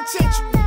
penitentiary.